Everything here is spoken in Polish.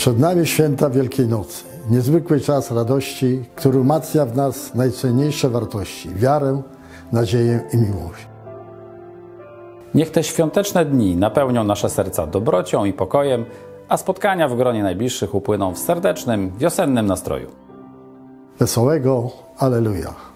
Przed nami święta Wielkiej Nocy, niezwykły czas radości, który umacnia w nas najcenniejsze wartości wiarę, nadzieję i miłość. Niech te świąteczne dni napełnią nasze serca dobrocią i pokojem, a spotkania w gronie najbliższych upłyną w serdecznym, wiosennym nastroju. Wesołego Aleluja!